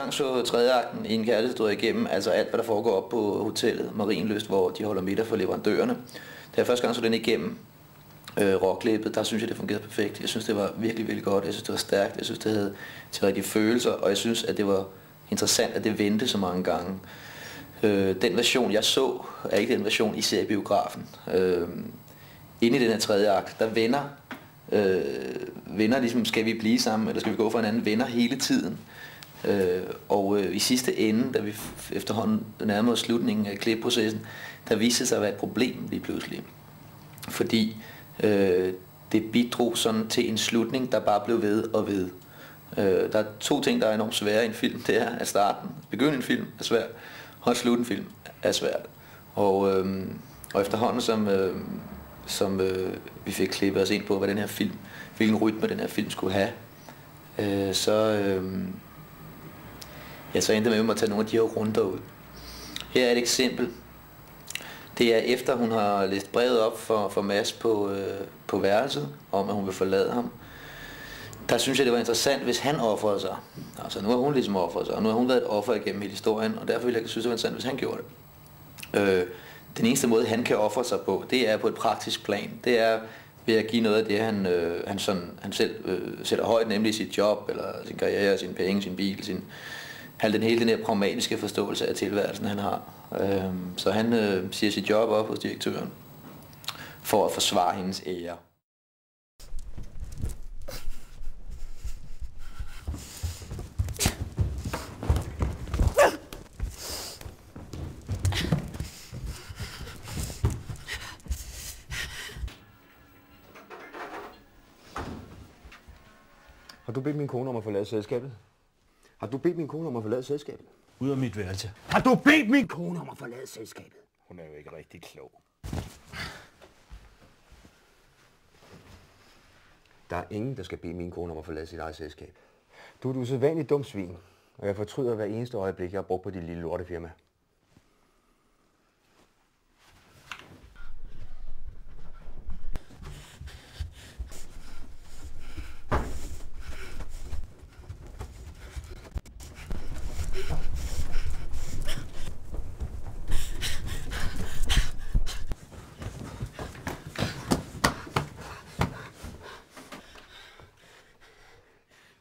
gang så tredje akten i en kærlighedshistorie igennem, altså alt, hvad der foregår op på hotellet Marienløst, hvor de holder middag for leverandørerne. Da jeg første gang så den igennem, øh, rockklippet, der synes jeg, det fungerede perfekt. Jeg synes, det var virkelig, virkelig godt. Jeg synes, det var stærkt. Jeg synes, det havde til rigtige følelser, og jeg synes, at det var interessant, at det vendte så mange gange. Øh, den version, jeg så, er ikke den version, I ser i biografen. Øh, inde i den her tredje akt, der vender, øh, vender ligesom, skal vi blive sammen, eller skal vi gå for hinanden, vender hele tiden. Øh, og øh, i sidste ende, da vi efterhånden nærmede slutningen af klipprocessen, der viste sig at være et problem lige pludselig. Fordi øh, det bidrog sådan til en slutning, der bare blev ved og ved. Øh, der er to ting, der er enormt svære i en film. Det er at starten, begynde en film er svært, og at slutte en film er svært. Og, øh, og efterhånden som, øh, som øh, vi fik klippet os ind på, hvad den her film, hvilken rytme den her film skulle have, øh, så, øh, jeg så endte med at tage nogle af de her runder ud. Her er et eksempel. Det er efter hun har læst brevet op for, for Mads på, øh, på værelset, om at hun vil forlade ham. Der synes jeg, det var interessant, hvis han offrede sig. Altså nu har hun ligesom offret sig, og nu har hun været et offer igennem hele historien, og derfor ville jeg synes, det var interessant, hvis han gjorde det. Øh, den eneste måde, han kan ofre sig på, det er på et praktisk plan. Det er ved at give noget af det, han, øh, han, sådan, han selv øh, sætter højt, nemlig sit job, eller sin karriere, sin penge, sin bil, sin, han den hele den her pragmatiske forståelse af tilværelsen, han har. Øh, så han øh, siger sit job op hos direktøren for at forsvare hendes ære. Har du bedt min kone om at forlade selskabet? Har du bedt min kone om at forlade selskabet? Ud af mit værelse. Har du bedt min kone om at forlade selskabet? Hun er jo ikke rigtig klog. Der er ingen, der skal bede min kone om at forlade sit eget selskab. Du er et usædvanligt dumt svin, og jeg fortryder hver eneste øjeblik, jeg har brugt på dit lille lortefirma.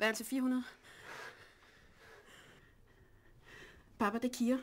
Værelse 400. Papa, det er Kira.